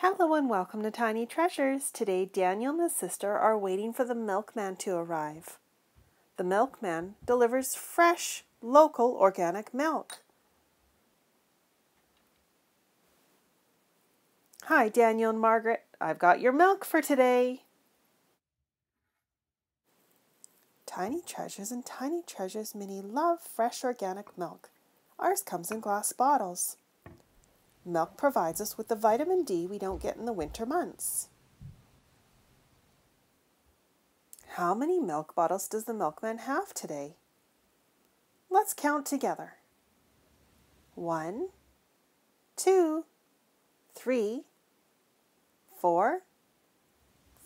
Hello and welcome to Tiny Treasures. Today, Daniel and his sister are waiting for the milkman to arrive. The milkman delivers fresh, local, organic milk. Hi, Daniel and Margaret. I've got your milk for today. Tiny Treasures and Tiny Treasures Mini love fresh organic milk. Ours comes in glass bottles. Milk provides us with the vitamin D we don't get in the winter months. How many milk bottles does the milkman have today? Let's count together. One, two, three, four,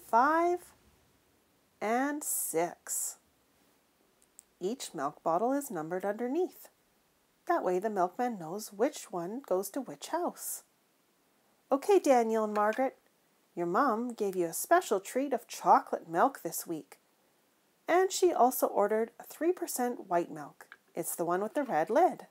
five, and six. Each milk bottle is numbered underneath. That way the milkman knows which one goes to which house. Okay, Daniel and Margaret, your mom gave you a special treat of chocolate milk this week. And she also ordered a 3% white milk. It's the one with the red lid.